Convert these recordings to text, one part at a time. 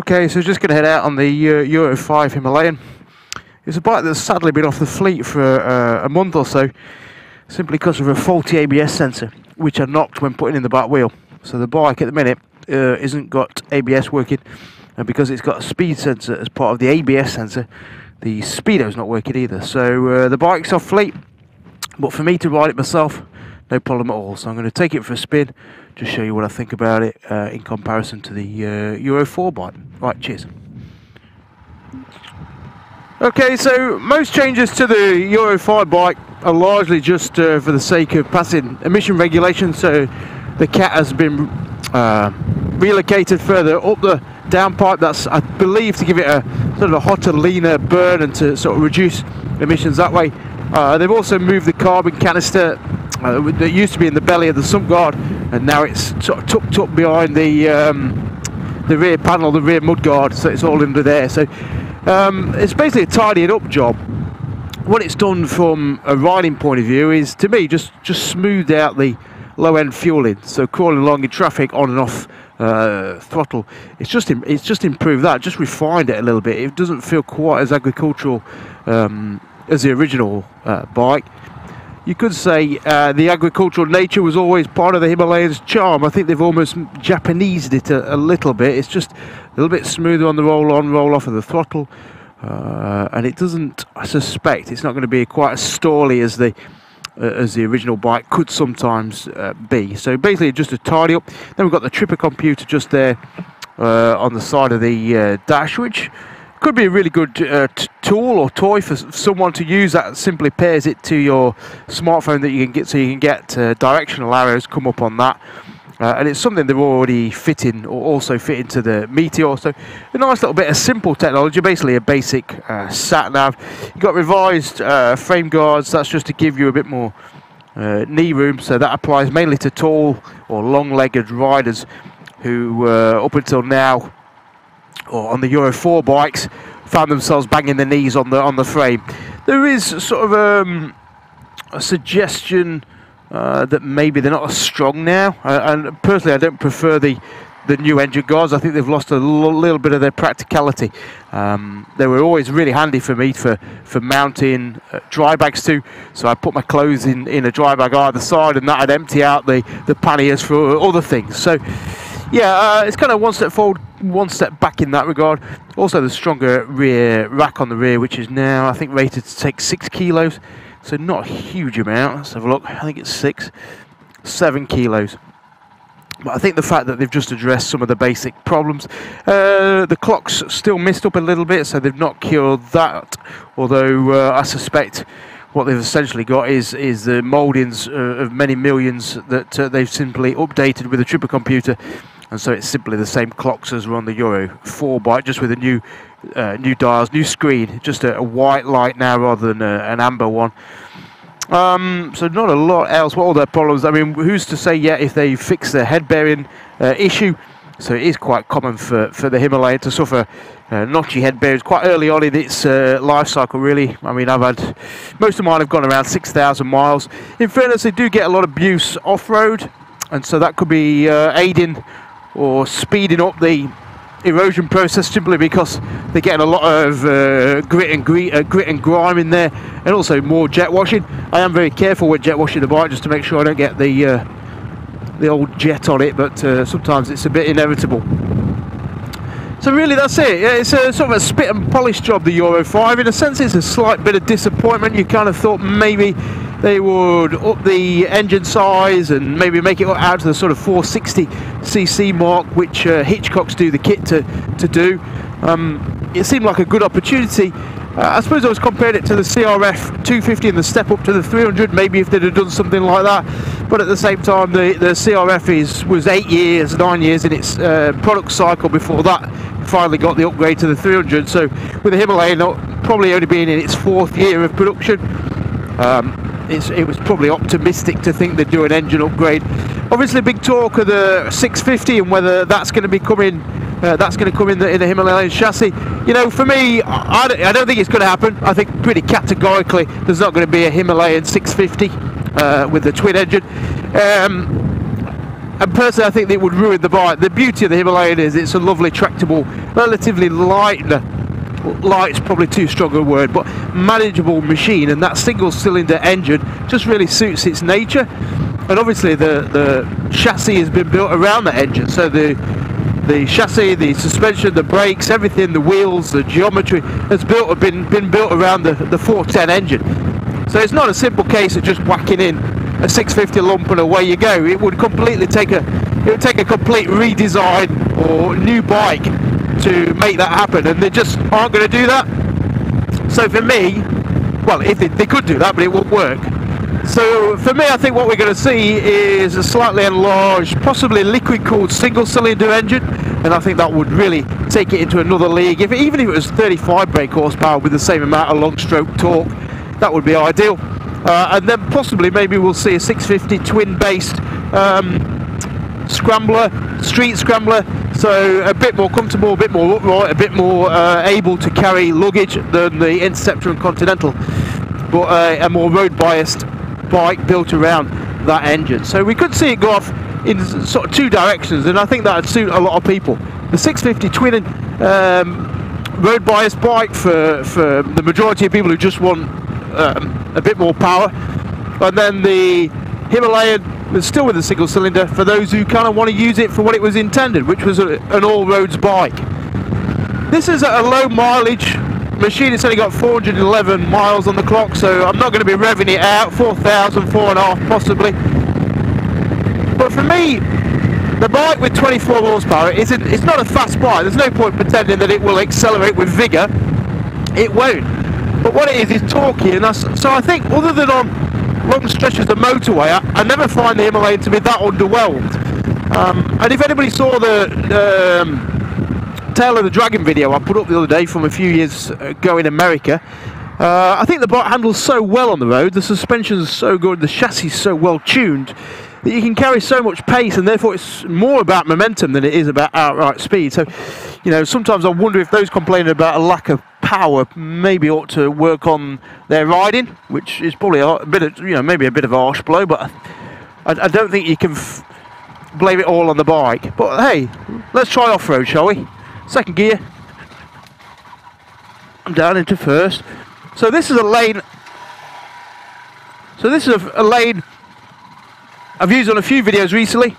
Okay, so just going to head out on the uh, Euro 5 Himalayan. It's a bike that's sadly been off the fleet for uh, a month or so, simply because of a faulty ABS sensor, which I knocked when putting in the back wheel. So the bike at the minute uh, isn't got ABS working, and because it's got a speed sensor as part of the ABS sensor, the speedo's not working either. So uh, the bike's off fleet, but for me to ride it myself, no problem at all. So I'm going to take it for a spin, just show you what I think about it uh, in comparison to the uh, Euro 4 bike. Right, cheers. Okay, so most changes to the Euro 5 bike are largely just uh, for the sake of passing emission regulations. So the cat has been uh, relocated further up the downpipe. That's, I believe, to give it a sort of a hotter, leaner burn and to sort of reduce emissions that way. Uh, they've also moved the carbon canister uh, that used to be in the belly of the sump guard, and now it's sort of tucked up behind the um, the rear panel, the rear mud guard, so it's all under there. So um, it's basically a tidying up job. What it's done from a riding point of view is, to me, just just smoothed out the low end fueling. So crawling along in traffic on and off uh, throttle. It's just it's just improved that, just refined it a little bit. It doesn't feel quite as agricultural um, as the original uh, bike. You could say uh, the agricultural nature was always part of the Himalayan's charm. I think they've almost Japanesed it a, a little bit. It's just a little bit smoother on the roll on, roll off of the throttle. Uh, and it doesn't, I suspect, it's not going to be quite as stally as the uh, as the original bike could sometimes uh, be. So basically just a tidy up. Then we've got the tripper computer just there uh, on the side of the dash, which could be a really good uh, tool or toy for someone to use that simply pairs it to your smartphone that you can get so you can get uh, directional arrows come up on that. Uh, and it's something they're already fitting or also fit into the Meteor. So a nice little bit of simple technology basically a basic uh, sat nav. You've got revised uh, frame guards. That's just to give you a bit more uh, knee room. So that applies mainly to tall or long-legged riders who up until now or on the Euro 4 bikes found themselves banging their knees on the on the frame. There is sort of um, a suggestion uh, that maybe they're not as strong now, uh, and personally, I don't prefer the the new engine guards. I think they've lost a little bit of their practicality. Um, they were always really handy for me for for mounting uh, dry bags too. So I put my clothes in in a dry bag either side, and that I'd empty out the the panniers for other things. So yeah, uh, it's kind of one step forward, one step back in that regard. Also, the stronger rear rack on the rear, which is now, I think, rated to take six kilos. So not a huge amount. Let's have a look. I think it's six, seven kilos. But I think the fact that they've just addressed some of the basic problems, uh, the clock's still missed up a little bit, so they've not cured that. Although uh, I suspect what they've essentially got is is the mouldings uh, of many millions that uh, they've simply updated with a tripper computer and so it's simply the same clocks as were on the Euro 4 bike, just with a new uh, new dials, new screen, just a, a white light now rather than a, an amber one. Um, so not a lot else. What are their problems? I mean, who's to say yet if they fix the head bearing uh, issue? So it is quite common for, for the Himalayan to suffer uh, notchy head bearings quite early on in its uh, life cycle, really. I mean, I've had most of mine have gone around 6,000 miles. In fairness, they do get a lot of abuse off road, and so that could be uh, aiding or speeding up the erosion process simply because they're getting a lot of uh, grit and grit, uh, grit and grime in there and also more jet washing. I am very careful with jet washing the bike just to make sure I don't get the uh, the old jet on it but uh, sometimes it's a bit inevitable. So really that's it. Yeah, it's a sort of a spit and polish job the Euro 5. In a sense it's a slight bit of disappointment. You kind of thought maybe they would up the engine size and maybe make it out to the sort of 460cc mark, which uh, Hitchcocks do the kit to, to do. Um, it seemed like a good opportunity. Uh, I suppose I was comparing it to the CRF 250 and the step up to the 300, maybe if they'd have done something like that. But at the same time, the, the CRF is was eight years, nine years in its uh, product cycle before that finally got the upgrade to the 300. So with the Himalayan probably only being in its fourth year of production, um, it was probably optimistic to think they'd do an engine upgrade. Obviously, big talk of the 650 and whether that's going to be coming. Uh, that's going to come in the, in the Himalayan chassis. You know, for me, I, I don't think it's going to happen. I think pretty categorically there's not going to be a Himalayan 650 uh, with the twin engine. Um, and personally, I think it would ruin the bike. The beauty of the Himalayan is it's a lovely, tractable, relatively light. Light's probably too strong a word, but manageable machine, and that single-cylinder engine just really suits its nature. And obviously, the the chassis has been built around the engine, so the the chassis, the suspension, the brakes, everything, the wheels, the geometry has built been been built around the the 410 engine. So it's not a simple case of just whacking in a 650 lump and away you go. It would completely take a it would take a complete redesign or new bike to make that happen, and they just aren't going to do that. So for me, well, if they, they could do that, but it won't work. So for me, I think what we're going to see is a slightly enlarged, possibly liquid-cooled single-cylinder engine, and I think that would really take it into another league. If even if it was 35 brake horsepower with the same amount of long-stroke torque, that would be ideal. Uh, and then possibly maybe we'll see a 650 twin based um, scrambler, street scrambler, so a bit more comfortable, a bit more upright, a bit more uh, able to carry luggage than the Interceptor and Continental, but uh, a more road biased bike built around that engine. So we could see it go off in sort of two directions, and I think that would suit a lot of people. The 650 twin um, road biased bike for, for the majority of people who just want um, a bit more power. And then the Himalayan is still with a single cylinder for those who kind of want to use it for what it was intended, which was a, an all-roads bike. This is a low mileage machine. It's only got 411 miles on the clock, so I'm not going to be revving it out. 4,000, four and a half possibly. But for me, the bike with 24 horsepower isn't. It's not a fast bike. There's no point pretending that it will accelerate with vigour. It won't. But what it is is torquey, and so I think other than on long stretches of motorway, I, I never find the Himalayan to be that underwhelmed. Um, and if anybody saw the um, Tail of the Dragon video I put up the other day from a few years ago in America, uh, I think the bike handles so well on the road, the suspension's so good, the chassis is so well tuned that you can carry so much pace, and therefore it's more about momentum than it is about outright speed. So, you know, sometimes I wonder if those complaining about a lack of power maybe ought to work on their riding, which is probably a bit of, you know, maybe a bit of a harsh blow, but I, I don't think you can f- blame it all on the bike. But hey, let's try off road, shall we? Second gear. I'm down into first. So this is a lane. So this is a, a lane I've used on a few videos recently.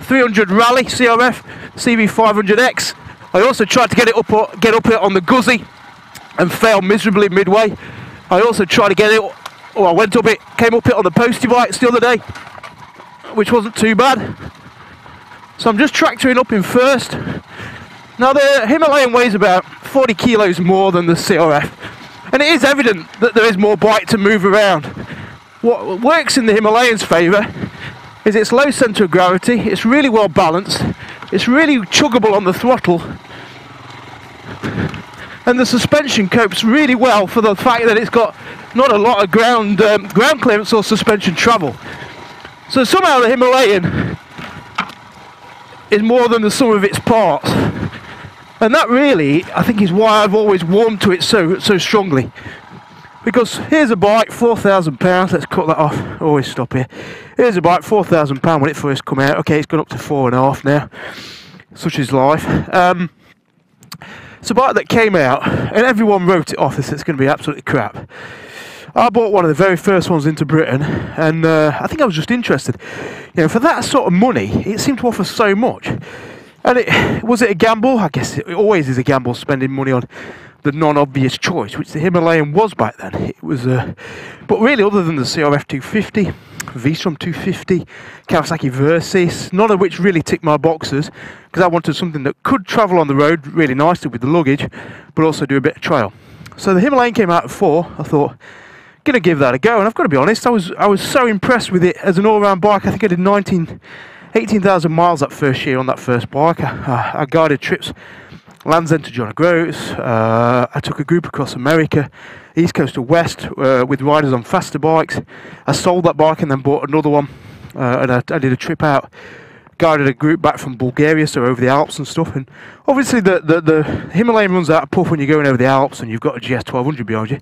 300 Rally CRF CB500X. I also tried to get it up get up it on the Guzzi and failed miserably midway. I also tried to get it oh I went up it came up it on the postie bikes the other day which wasn't too bad. So I'm just tractoring up in first. Now the Himalayan weighs about 40 kilos more than the CRF and it is evident that there is more bike to move around. What works in the Himalayan's favour is its low centre of gravity, it's really well balanced, it's really chuggable on the throttle, and the suspension copes really well for the fact that it's got not a lot of ground um, ground clearance or suspension travel. So somehow the Himalayan is more than the sum of its parts. And that really, I think, is why I've always warmed to it so so strongly. Because here's a bike, £4,000, let's cut that off, always stop here. Here's a bike, £4,000 when it first come out, okay, it's gone up to four and a half now, such is life. Um, it's a bike that came out, and everyone wrote it off as it's going to be absolutely crap. I bought one of the very first ones into Britain, and uh, I think I was just interested. You know, for that sort of money, it seemed to offer so much. And it was it a gamble? I guess it always is a gamble spending money on the non-obvious choice, which the Himalayan was back then. It was, uh, but really, other than the CRF 250, V-Strom 250, Kawasaki Versys, none of which really ticked my boxes because I wanted something that could travel on the road really nicely with the luggage, but also do a bit of trail. So the Himalayan came out at four. I thought, gonna give that a go, and I've got to be honest, I was I was so impressed with it as an all-round bike. I think I did 19, 18,000 miles that first year on that first bike. I, I guided trips Land's End to John O'Groats. Uh, I took a group across America, east coast to west, uh, with riders on faster bikes. I sold that bike and then bought another one, uh, and I, I, did a trip out. Guided a group back from Bulgaria, so over the Alps and stuff. And obviously, the, the, the Himalayan runs out of puff when you're going over the Alps and you've got a GS 1200 behind you.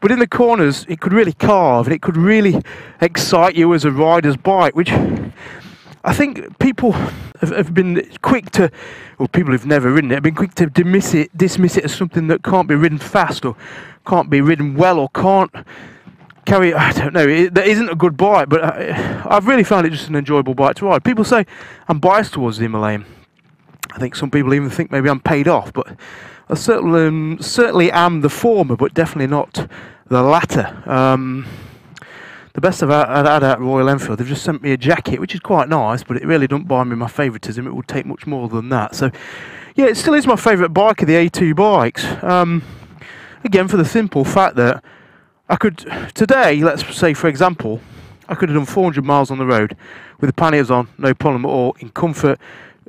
But in the corners, it could really carve and it could really excite you as a rider's bike, which I think people have, been quick to, or people who've never ridden it, have been quick to dismiss it, dismiss it as something that can't be ridden fast or can't be ridden well or can't carry. I don't know. It, that isn't a good bike, but I, I've really found it just an enjoyable bike to ride. People say I'm biased towards the Himalayan. I think some people even think maybe I'm paid off, but I certainly, um, certainly am the former, but definitely not the latter. Um, the best I've had at Royal Enfield, they've just sent me a jacket, which is quite nice, but it really doesn't buy me my favouritism. It would take much more than that. So, yeah, it still is my favourite bike of the A2 bikes. Um, again, for the simple fact that I could, today, let's say for example, I could have done 400 miles on the road with the panniers on, no problem at all, in comfort,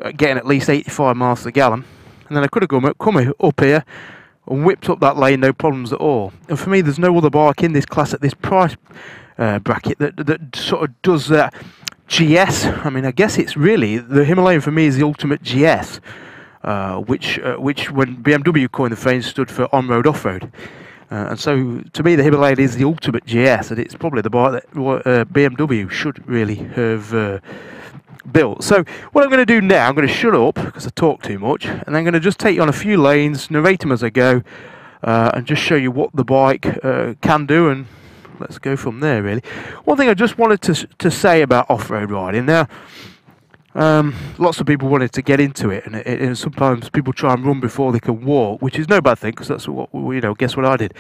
uh, getting at least 85 miles to the gallon. And then I could have come, come up here and whipped up that lane, no problems at all. And for me, there's no other bike in this class at this price uh, bracket that that sort of does that GS. I mean, I guess it's really the Himalayan for me is the ultimate GS, uh, which uh, which when BMW coined the phrase stood for on-road off-road. Uh, and so, to me, the Himalayan is the ultimate GS, and it's probably the bike that uh, BMW should really have uh, built. So, what I'm going to do now, I'm going to shut up because I talk too much, and I'm going to just take you on a few lanes, narrate them as I go, and just show you what the bike can do and let's go from there really. One thing I just wanted to to say about off-road riding now. Um, lots of people wanted to get into it, and, it, and, sometimes people try and run before they can walk, which is no bad thing because that's what you know. Guess what I did?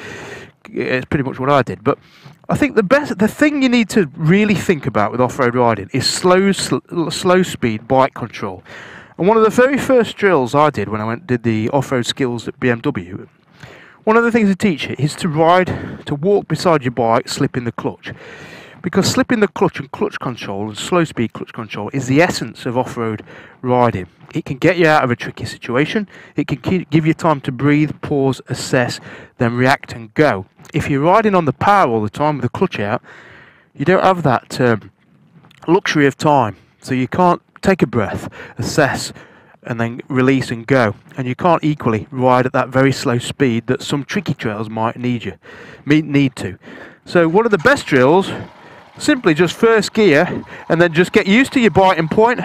It's pretty much what I did. But I think the best, the thing you need to really think about with off-road riding is slow, sl- slow speed bike control. And one of the very first drills I did when I went did the off-road skills at BMW one of the things to teach you is to ride, to walk beside your bike, slipping the clutch. Because slipping the clutch and clutch control and slow speed clutch control is the essence of off road riding. It can get you out of a tricky situation, it can give you time to breathe, pause, assess, then react and go. If you're riding on the power all the time with the clutch out, you don't have that um, luxury of time. So you can't take a breath, assess, and then release and go. And you can't equally ride at that very slow speed that some tricky trails might need you need to. So one of the best drills, simply just first gear and then just get used to your biting point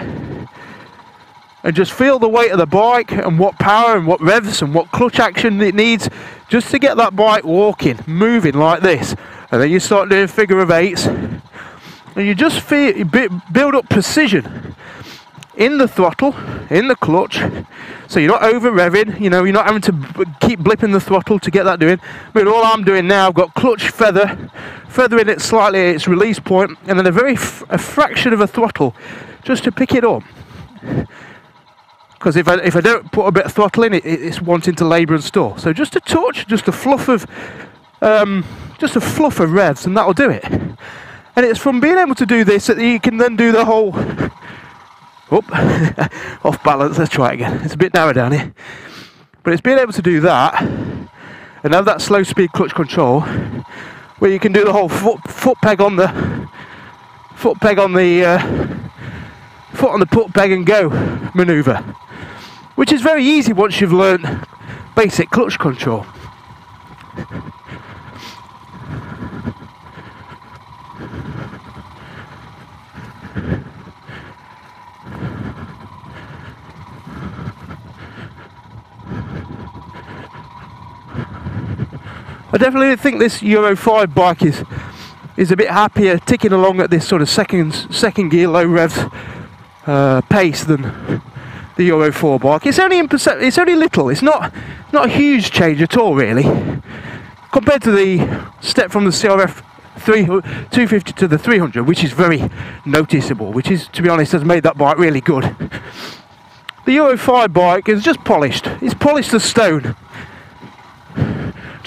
and just feel the weight of the bike and what power and what revs and what clutch action it needs just to get that bike walking, moving like this. And then you start doing figure of eights and you just feel build up precision in the throttle, in the clutch, so you're not over revving, you know, you're not having to keep blipping the throttle to get that doing. But all I'm doing now, I've got clutch feather, feathering it slightly at its release point, and then a very a fraction of a throttle just to pick it up. Because if I, if I don't put a bit of throttle in it, it's wanting to labour and store. So just a touch, just a fluff of, um, just a fluff of revs, and that'll do it. And it's from being able to do this that you can then do the whole Oh, off balance. Let's try it again. It's a bit narrow down here. But it's being able to do that and have that slow speed clutch control where you can do the whole foot, foot peg on the foot peg on the uh, foot on the put peg and go maneuver, which is very easy once you've learned basic clutch control. Definitely think this Euro 5 bike is is a bit happier ticking along at this sort of second second gear low revs uh, pace than the Euro 4 bike. It's only impercep- it's only little. It's not not a huge change at all really compared to the step from the CRF 3, 250 to the 300, which is very noticeable. Which is, to be honest, has made that bike really good. The Euro 5 bike is just polished. It's polished as stone.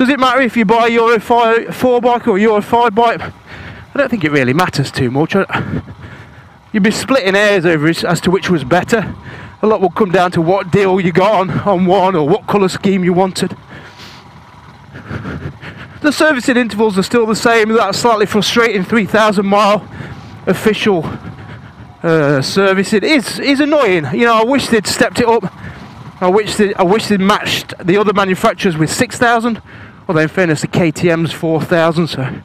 Does it matter if you buy a Euro 5, 4 bike or a Euro 5 bike? I don't think it really matters too much. You'd be splitting hairs over as to which was better. A lot will come down to what deal you got on, on one or what colour scheme you wanted. The servicing intervals are still the same, that slightly frustrating 3,000 mile official uh, service. It is, is annoying. You know, I wish they'd stepped it up I wish they, I wish they'd matched the other manufacturers with 6,000. Although in fairness, the KTM's 4,000, so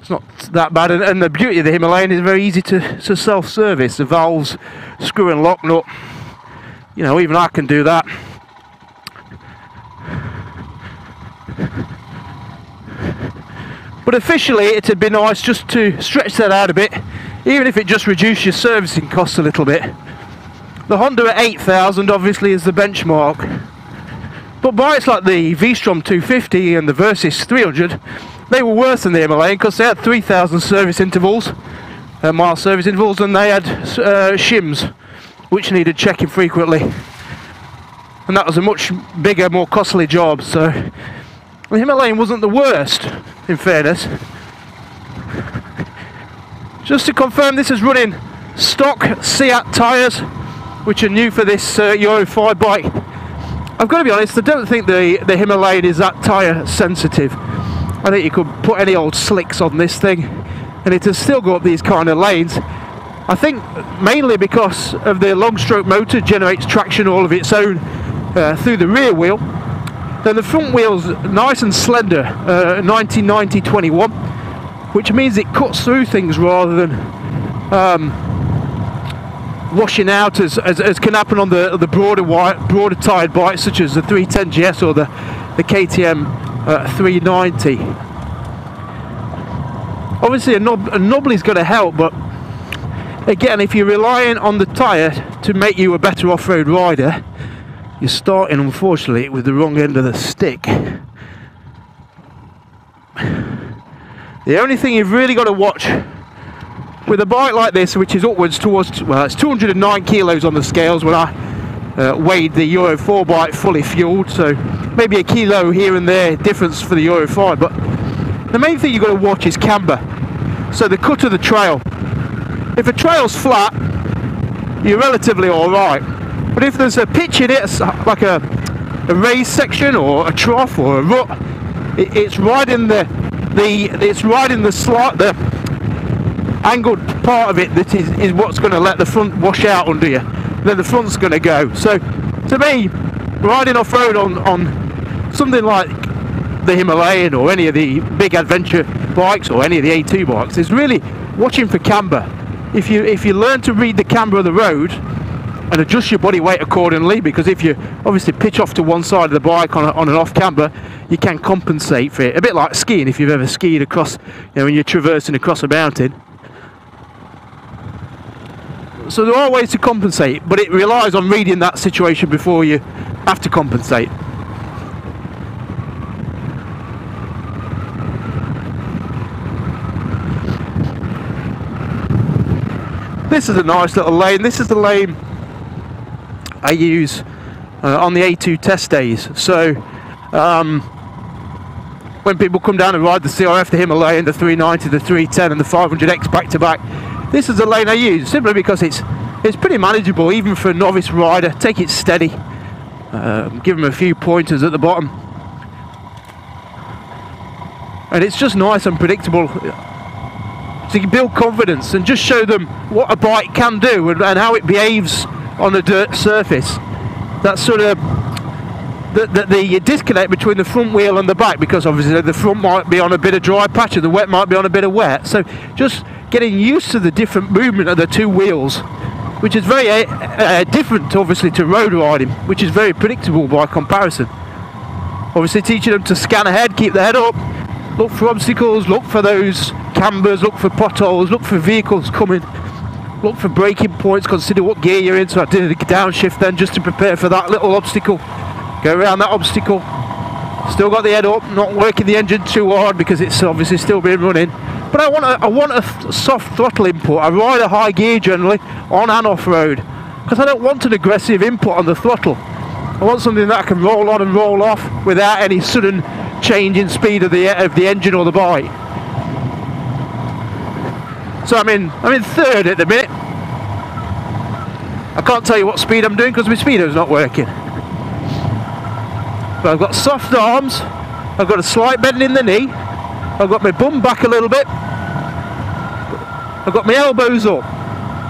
it's not that bad. And, and the beauty of the Himalayan is very easy to, to self-service. The valves, screw and lock nut. You know, even I can do that. But officially, it'd be nice just to stretch that out a bit, even if it just reduces your servicing costs a little bit. The Honda at 8000 obviously is the benchmark. But bikes like the V-Strom 250 and the Versys 300, they were worse than the Himalayan because they had 3000 service intervals, uh, mile service intervals, and they had uh, shims, which needed checking frequently. And that was a much bigger, more costly job, so the Himalayan wasn't the worst, in fairness. Just to confirm, this is running stock CEAT tyres, which are new for this uh, Euro 5 bike. I've got to be honest, I don't think the, the Himalayan is that tyre sensitive. I think you could put any old slicks on this thing and it has still got these kind of lanes. I think mainly because of the long stroke motor generates traction all of its own uh, through the rear wheel then the front wheel's nice and slender, uh, 1990-21, which means it cuts through things rather than um, washing out as, as, as, can happen on the the broader broader tired bikes such as the 310GS or the the KTM uh, 390. Obviously, a, knob, a knobbly is going to help, but again, if you're relying on the tyre to make you a better off-road rider, you're starting unfortunately with the wrong end of the stick. The only thing you've really got to watch with a bike like this, which is upwards towards, well, it's 209 kilos on the scales when I uh, weighed the Euro 4 bike fully fueled, so maybe a kilo here and there difference for the Euro 5, but the main thing you've got to watch is camber. So the cut of the trail. If a trail's flat, you're relatively alright. But if there's a pitch in it, like a, a raised section or a trough or a rut, it, it's right in the the it's in the slot the angled part of it that is, is what's going to let the front wash out under you. Then the front's going to go. So to me, riding off road on on something like the Himalayan or any of the big adventure bikes or any of the A2 bikes is really watching for camber. If you if you learn to read the camber of the road and adjust your body weight accordingly because if you obviously pitch off to one side of the bike on, a, on an off camber you can compensate for it a bit like skiing if you've ever skied across you know when you're traversing across a mountain so there are ways to compensate but it relies on reading that situation before you have to compensate. This is a nice little lane. This is the lane I use uh, on the A2 test days. So um, when people come down and ride the CRF, the Himalayan, the 390, the 310 and the 500X back to back, this is the lane I use simply because it's it's pretty manageable even for a novice rider. Take it steady, um, give them a few pointers at the bottom. And it's just nice and predictable so you build confidence and just show them what a bike can do and, and how it behaves on a dirt surface. That's sort of the, the, the, disconnect between the front wheel and the back because obviously the front might be on a bit of dry patch and the wet might be on a bit of wet. So just getting used to the different movement of the two wheels, which is very uh, uh, different obviously to road riding, which is very predictable by comparison. Obviously teaching them to scan ahead, keep their head up, look for obstacles, look for those cambers, look for potholes, look for vehicles coming look for braking points, consider what gear you're in. So I did a downshift then just to prepare for that little obstacle. Go around that obstacle. Still got the head up, not working the engine too hard because it's obviously still been running. But I want a, I want a soft throttle input. I ride a high gear generally on and off road because I don't want an aggressive input on the throttle. I want something that I can roll on and roll off without any sudden change in speed of the of the engine or the bike. So I'm in, I'm in third at the minute. I can't tell you what speed I'm doing because my speedo's not working. But I've got soft arms, I've got a slight bend in the knee, I've got my bum back a little bit, I've got my elbows up,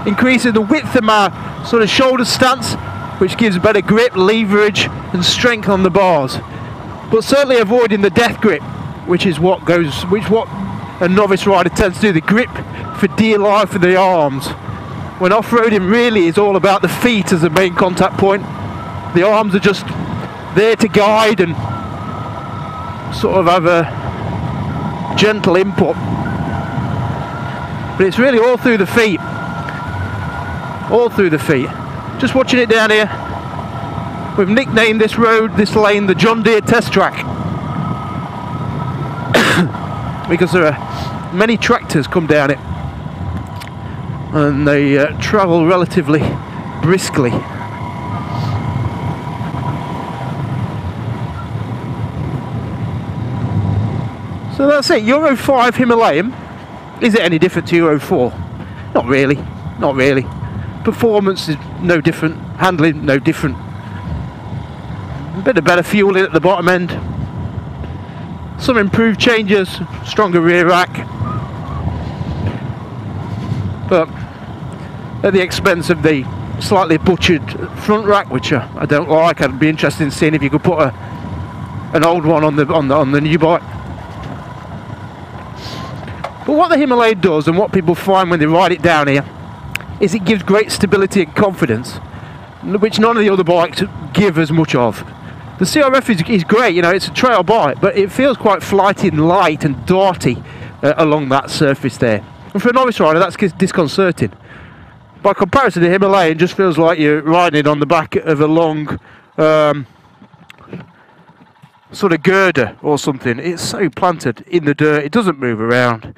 increasing the width of my sort of shoulder stance, which gives better grip, leverage and strength on the bars. But certainly avoiding the death grip, which is what goes, which what a novice rider tends to do, the grip for dear life with the arms. When off-roading really is all about the feet as the main contact point. The arms are just there to guide and sort of have a gentle input. But it's really all through the feet. All through the feet. Just watching it down here. We've nicknamed this road, this lane, the John Deere test track. because there are many tractors come down it and they uh, travel relatively briskly. So that's it, Euro 5 Himalayan. Is it any different to Euro 4? Not really, not really. Performance is no different, handling no different. A bit of better fueling at the bottom end. Some improved changes, stronger rear rack. But at the expense of the slightly butchered front rack, which I don't like. I'd be interested in seeing if you could put a an old one on the on the on the new bike. But what the Himalaya does and what people find when they ride it down here is it gives great stability and confidence, which none of the other bikes give as much of. The CRF is, is great, you know, it's a trail bike, but it feels quite flighty and light and darty uh, along that surface there. And for a novice rider, that's disconcerting. By comparison, the Himalayan just feels like you're riding on the back of a long um, sort of girder or something. It's so planted in the dirt, it doesn't move around.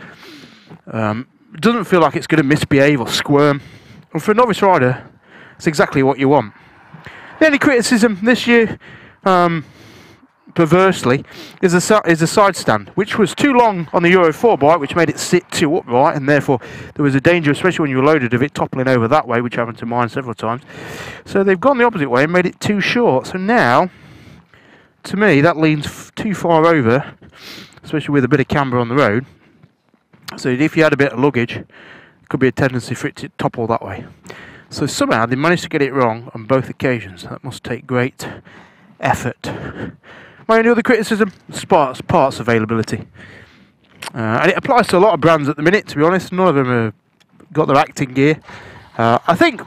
Um, it doesn't feel like it's going to misbehave or squirm. And for a novice rider, it's exactly what you want. The only criticism this year, um, perversely, is a, is a side stand, which was too long on the Euro 4 bike, which made it sit too upright, and therefore there was a danger, especially when you were loaded, of it toppling over that way, which happened to mine several times. So they've gone the opposite way and made it too short. So now, to me, that leans too far over, especially with a bit of camber on the road. So if you had a bit of luggage, could be a tendency for it to topple that way. So somehow they managed to get it wrong on both occasions. That must take great effort. My only other criticism, parts, parts availability. Uh, and it applies to a lot of brands at the minute, to be honest. None of them have got their acting gear. Uh, I think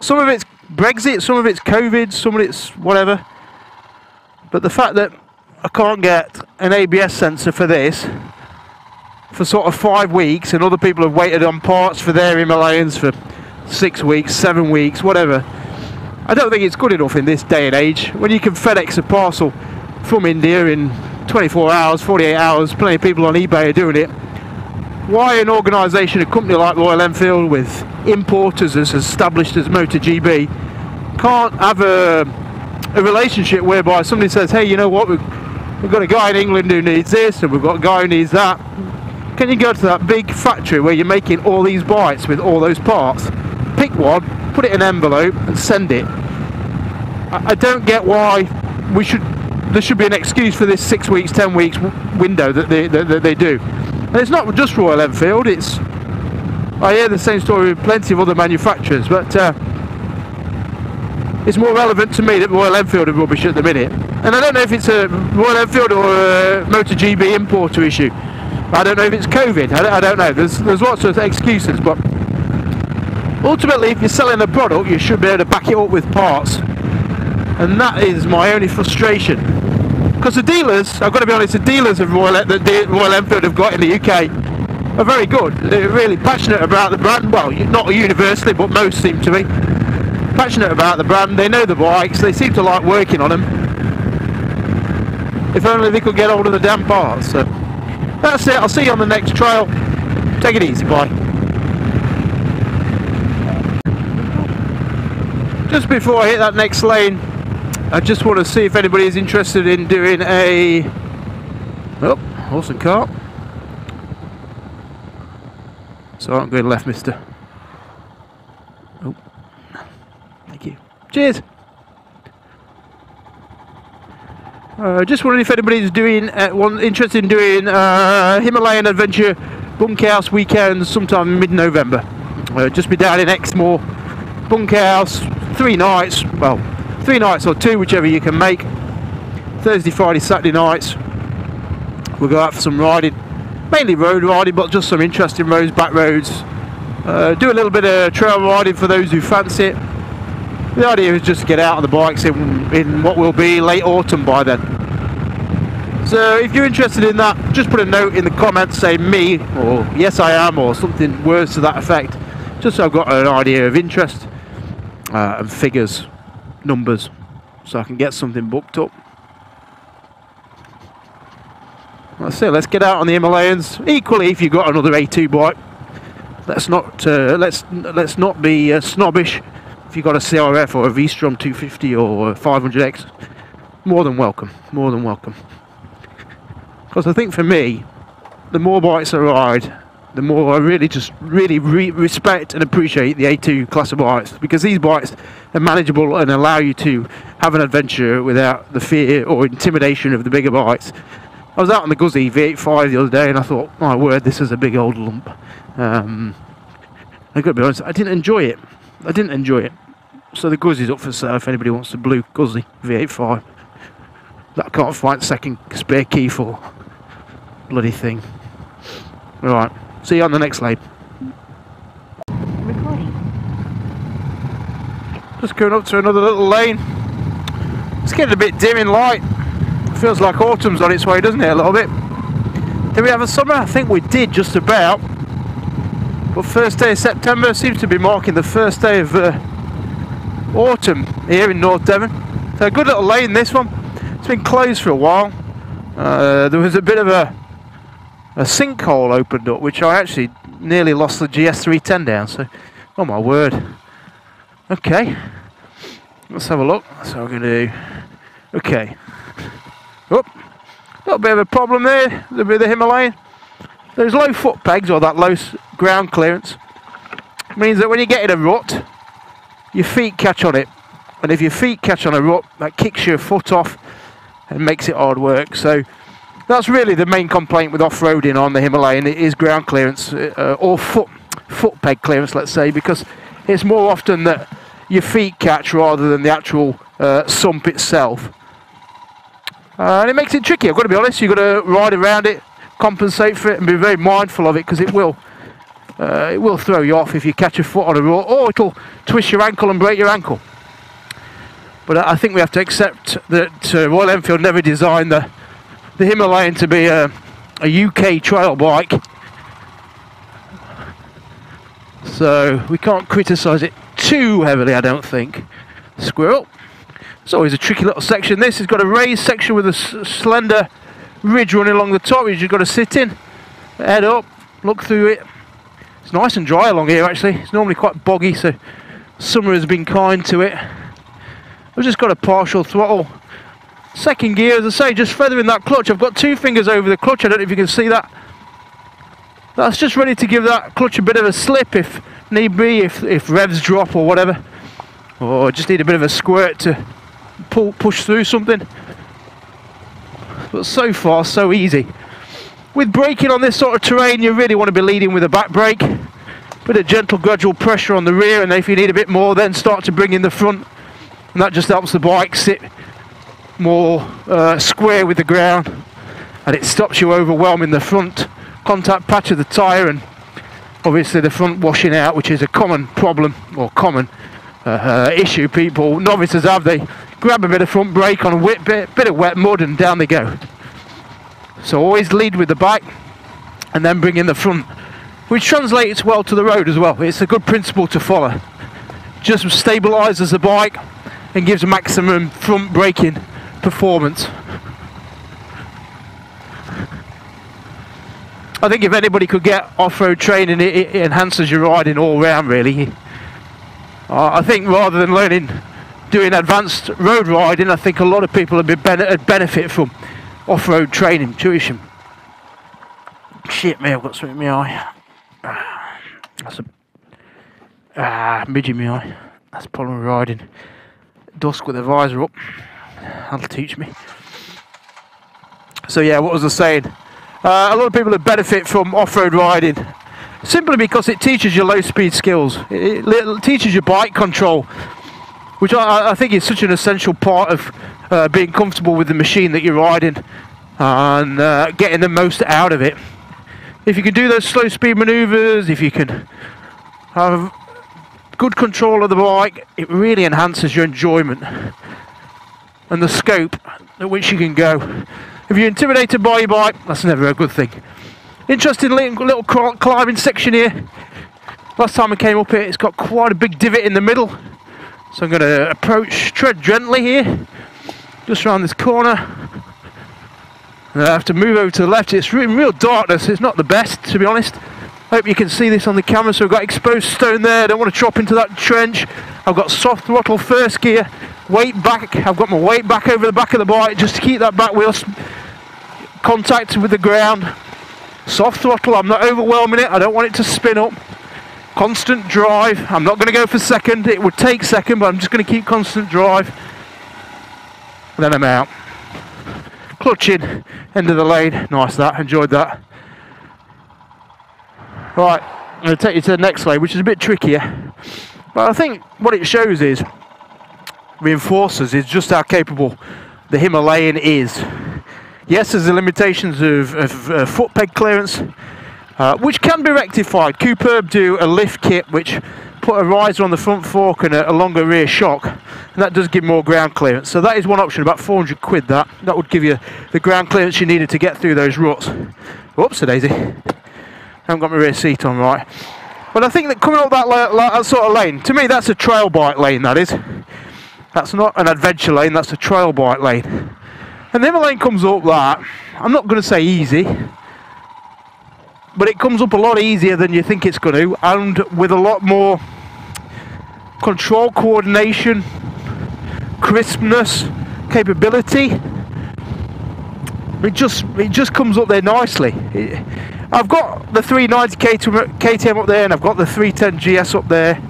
some of it's Brexit, some of it's COVID, some of it's whatever. But the fact that I can't get an ABS sensor for this for sort of five weeks, and other people have waited on parts for their Himalayans for six weeks, seven weeks, whatever. I don't think it's good enough in this day and age when you can FedEx a parcel from India in 24 hours, 48 hours. Plenty of people on eBay are doing it. Why an organisation, a company like Royal Enfield with importers as established as MotoGB can't have a, a relationship whereby somebody says, hey, you know what, we've, we've got a guy in England who needs this and we've got a guy who needs that can you go to that big factory where you're making all these bikes with all those parts, pick one, put it in an envelope and send it? I, I don't get why we should. There should be an excuse for this six weeks, ten weeks window that they that, that they do. And it's not just Royal Enfield. It's I hear the same story with plenty of other manufacturers, but uh, it's more relevant to me that Royal Enfield are rubbish at the minute. And I don't know if it's a Royal Enfield or a MotoGB importer issue. I don't know if it's COVID. I don't, I don't know. There's there's lots of excuses, but ultimately, if you're selling a product, you should be able to back it up with parts, and that is my only frustration. Because the dealers, I've got to be honest, the dealers of Royal that Royal Enfield have got in the UK are very good. They're really passionate about the brand. Well, not universally, but most seem to be passionate about the brand. They know the bikes. They seem to like working on them. If only they could get hold of the damn parts. So. That's it. I'll see you on the next trail. Take it easy. Bye. Just before I hit that next lane, I just want to see if anybody is interested in doing a oh, horse and cart. So I'm going left, mister. Oh, thank you. Cheers. Uh, just wondering if anybody's doing uh, one interested in doing uh, Himalayan adventure bunkhouse weekend sometime mid-November. Uh, just be down in Exmoor, bunkhouse, three nights. Well, three nights or two, whichever you can make. Thursday, Friday, Saturday nights. We'll go out for some riding. mainly road riding, but just some interesting roads, back roads. Uh, do a little bit of trail riding for those who fancy it. The idea is just to get out on the bikes in, in what will be late autumn by then. So if you're interested in that, just put a note in the comments saying me, or yes I am, or something words to that effect, just so I've got an idea of interest uh, and figures, numbers, so I can get something booked up. That's it. Let's get out on the Himalayas. Equally, if you've got another A2 bike, let's not uh, let's let's not be uh, snobbish. If you've got a CRF or a V-Strom 250 or 500X, more than welcome. More than welcome. Because I think for me, the more bikes I ride, the more I really just really re respect and appreciate the A2 class of bikes because these bikes are manageable and allow you to have an adventure without the fear or intimidation of the bigger bikes. I was out on the Guzzi V85 the other day and I thought, my word, this is a big old lump. Um, I got to be honest, I didn't enjoy it. I didn't enjoy it. So the Guzzi's up for sale if anybody wants the blue Guzzi V85 that I can't find second spare key for bloody thing. Alright, see you on the next lane. Recording. Just going up to another little lane. It's getting a bit dim in light. Feels like autumn's on its way, doesn't it, a little bit? Did we have a summer? I think we did, just about. But first day of September seems to be marking the first day of uh, autumn here in North Devon. So a good little lane, this one. It's been closed for a while. Uh, there was a bit of a a sinkhole opened up, which I actually nearly lost the GS310 down. So, oh my word. Okay, let's have a look. What we're going to do. Okay. Oh, a little bit of a problem there with the Himalayan. Those low foot pegs or that low ground clearance means that when you get in a rut, your feet catch on it. And if your feet catch on a rut, that kicks your foot off and makes it hard work. So that's really the main complaint with off-roading on the Himalayan. It is ground clearance uh, or foot foot peg clearance, let's say, because it's more often that your feet catch rather than the actual uh, sump itself. Uh, and it makes it tricky. I've got to be honest. You've got to ride around it, compensate for it, and be very mindful of it because it will uh, it will throw you off if you catch a foot on a rut, or it'll twist your ankle and break your ankle. But I think we have to accept that uh, Royal Enfield never designed the the Himalayan to be a, a UK trail bike. So we can't criticise it too heavily, I don't think. Squirrel. It's always a tricky little section. This has got a raised section with a slender ridge running along the top. which You've got to sit in, head up, look through it. It's nice and dry along here actually. It's normally quite boggy, so summer has been kind to it. I've just got a partial throttle. Second gear, as I say, just feathering that clutch. I've got two fingers over the clutch. I don't know if you can see that. That's just ready to give that clutch a bit of a slip if need be, if, if revs drop or whatever. Or just need a bit of a squirt to pull, push through something. But so far, so easy. With braking on this sort of terrain, you really want to be leading with a back brake. Bit of gentle, gradual pressure on the rear, and if you need a bit more, then start to bring in the front. And that just helps the bike sit more uh, square with the ground and it stops you overwhelming the front contact patch of the tyre and obviously the front washing out which is a common problem or common uh, uh, issue people novices have they grab a bit of front brake on a wet bit, bit of wet mud and down they go so always lead with the back and then bring in the front which translates well to the road as well it's a good principle to follow just stabilizes the bike and gives maximum front braking performance. I think if anybody could get off-road training, it, it enhances your riding all round. Really, uh, I think rather than learning doing advanced road riding, I think a lot of people would be benefit from off-road training, tuition. Shit, me, I've got something in my eye. That's a ah midge in my eye. That's the problem with riding dusk with the visor up. That'll teach me. So yeah, what was I saying? Uh, a lot of people would benefit from off-road riding simply because it teaches you low-speed skills. It, it, it teaches you bike control, which I, I think is such an essential part of uh, being comfortable with the machine that you're riding and uh, getting the most out of it. if you can do those slow speed maneuvers, if you can have good control of the bike, it really enhances your enjoyment and the scope at which you can go. If you're intimidated by your bike, that's never a good thing. Interesting little, climbing section here. Last time I came up here, it's got quite a big divot in the middle. So I'm going to approach, tread gently here, just around this corner. And I have to move over to the left. It's in real darkness. It's not the best, to be honest. Hope you can see this on the camera. So I've got exposed stone there. I don't want to drop into that trench. I've got soft throttle first gear, weight back. I've got my weight back over the back of the bike just to keep that back wheel contact with the ground. Soft throttle. I'm not overwhelming it. I don't want it to spin up. Constant drive. I'm not going to go for second. It would take second, but I'm just going to keep constant drive. Then I'm out. Clutching. End of the lane. Nice that. Enjoyed that. Right, I'm going to take you to the next lane, which is a bit trickier. But I think what it shows is, reinforces is just how capable the Himalayan is. Yes, there's the limitations of, of uh, foot peg clearance, uh, which can be rectified. Cooper do a lift kit which put a riser on the front fork and a, a, longer rear shock, and that does give more ground clearance. So that is one option, about 400 quid that. That would give you the ground clearance you needed to get through those ruts. Whoops, a daisy I haven't got my rear seat on right. But I think that coming up that, that sort of lane, to me that's a trail bike lane, that is. That's not an adventure lane, that's a trail bike lane. And then the lane comes up that, I'm not going to say easy, but it comes up a lot easier than you think it's going to, and with a lot more control coordination, crispness, capability. It just it just comes up there nicely. I've got the 390 KTM up there and I've got the 310 GS up there.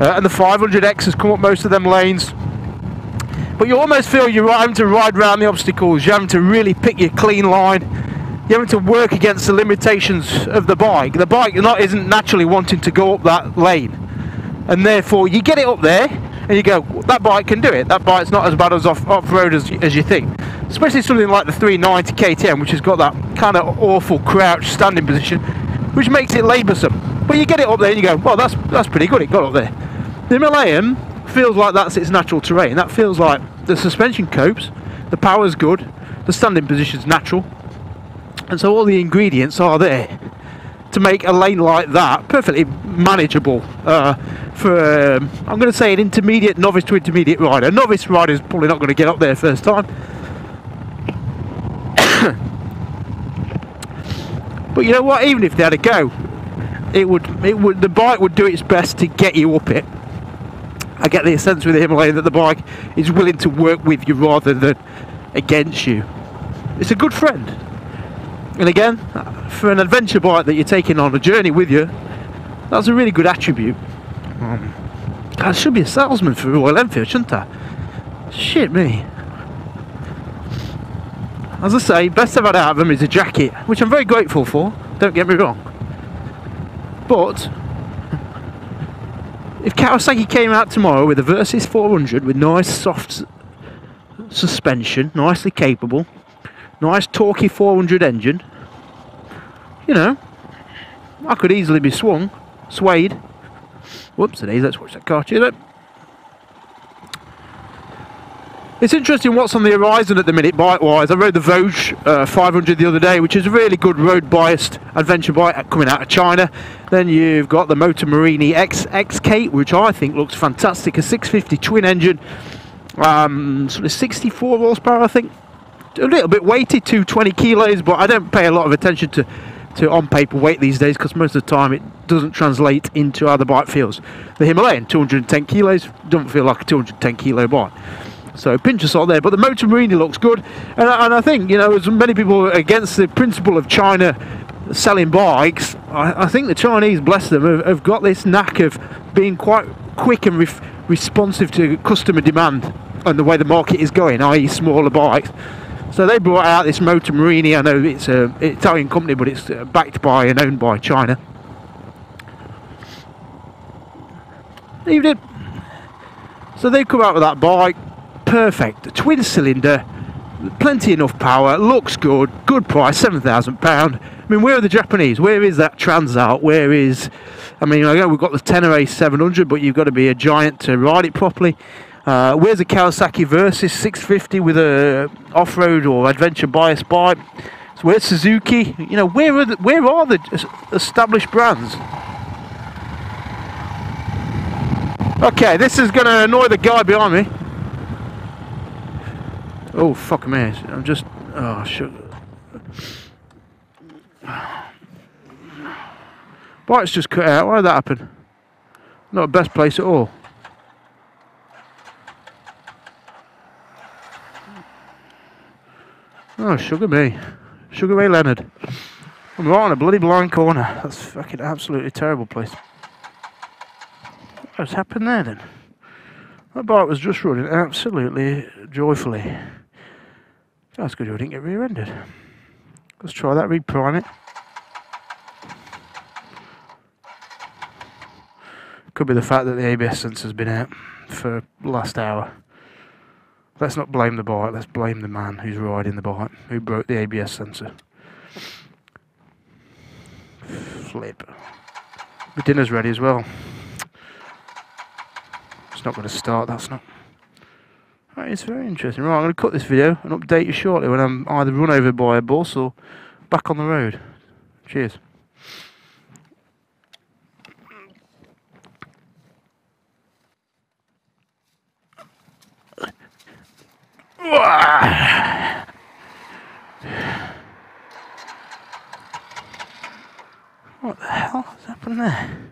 Uh, and the 500X has come up most of them lanes. But you almost feel you're having to ride around the obstacles. You're having to really pick your clean line. You're having to work against the limitations of the bike. The bike not isn't naturally wanting to go up that lane and therefore you get it up there and you go that bike can do it that bike's not as bad as off, off-road as, as you think especially something like the 390 KTM, which has got that kind of awful crouch standing position, which makes it laboursome. But you get it up there and you go, well, that's that's pretty good. It got up there. The Himalayan feels like that's its natural terrain. That feels like the suspension copes, the power's good, the standing position's natural, and so all the ingredients are there to make a lane like that perfectly manageable uh, for, um, I'm going to say, an intermediate, novice to intermediate rider. A novice rider is probably not going to get up there first time but you know what? Even if they had a go, it would it would the bike would do its best to get you up it. I get the sense with the Himalayan that the bike is willing to work with you rather than against you. It's a good friend. And again, for an adventure bike that you're taking on a journey with you, that's a really good attribute. Um, I should be a salesman for Royal Enfield, shouldn't I? Shit me. As I say, best I've had out of them is a jacket, which I'm very grateful for, don't get me wrong. But, if Kawasaki came out tomorrow with a Versys 400 with nice soft suspension, nicely capable, nice torquey 400 engine, you know, I could easily be swung, swayed. Whoops, it is, let's watch that car. It's interesting what's on the horizon at the minute bike-wise. I rode the Voge uh, 500 the other day, which is a really good road-biased adventure bike coming out of China. Then you've got the Moto Morini X XK, which I think looks fantastic. A 650 twin engine, um, sort of 64 horsepower, I think. A little bit weighted, 220 kilos, but I don't pay a lot of attention to to on paper weight these days because most of the time it doesn't translate into how the bike feels. The Himalayan, 210 kilos, doesn't feel like a 210 kilo bike. So pinch of salt there, but the Moto Morini looks good, and, and I think you know as many people against the principle of China selling bikes, I, I think the Chinese, bless them, have, have, got this knack of being quite quick and responsive to customer demand and the way the market is going, i.e., smaller bikes. So they brought out this Moto Morini. I know it's an Italian company, but it's uh, backed by and owned by China. Even So they've come out with that bike perfect. Twin cylinder, plenty enough power, looks good, good price, seven thousand pound. I mean, where are the Japanese? Where is that Transalp? Where is? I mean, I know we've got the Tenere 700, but you've got to be a giant to ride it properly. Uh, where's a Kawasaki Versys 650 with a off-road or adventure bias bike? So where's Suzuki? You know, where are the, where are the established brands? Okay, this is going to annoy the guy behind me. Oh, fuck me. I'm just... Oh, shit. Bike's just cut out. Why did that happen? Not the best place at all. Oh, sugar me. Sugar Ray Leonard. I'm right on a bloody blind corner. That's fucking absolutely terrible place. What's happened there then? That bike was just running absolutely joyfully. That's good you didn't get rear-ended. Let's try that, reprime it. Could be the fact that the ABS sensor's been out for last hour. Let's not blame the bike, let's blame the man who's riding the bike, who broke the ABS sensor. Flip. The dinner's ready as well. It's not going to start, that's not. Right, it's very interesting. Right, I'm going to cut this video and update you shortly when I'm either run over by a bus or back on the road. Cheers. What the hell is happening there?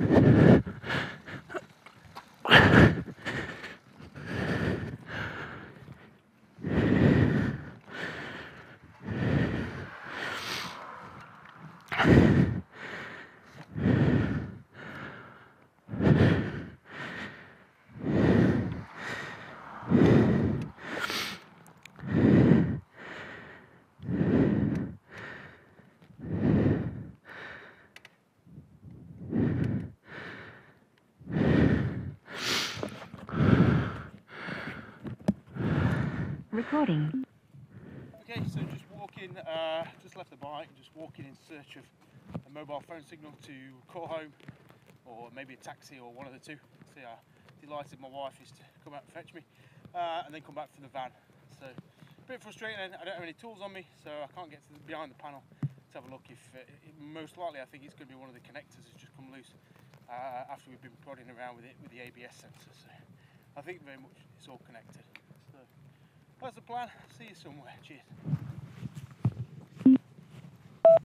え? Recording. Okay, so just walking, uh, just left the bike, just walking in search of a mobile phone signal to call home, or maybe a taxi or one of the two. See how delighted my wife is to come out and fetch me, uh, and then come back to the van. So a bit frustrating. I don't have any tools on me, so I can't get to the, behind the panel to have a look. If uh, it, most likely, I think it's going to be one of the connectors that's just come loose uh, after we've been prodding around with it with the ABS sensor. So I think very much it's all connected. That's the plan. See you somewhere. Cheers.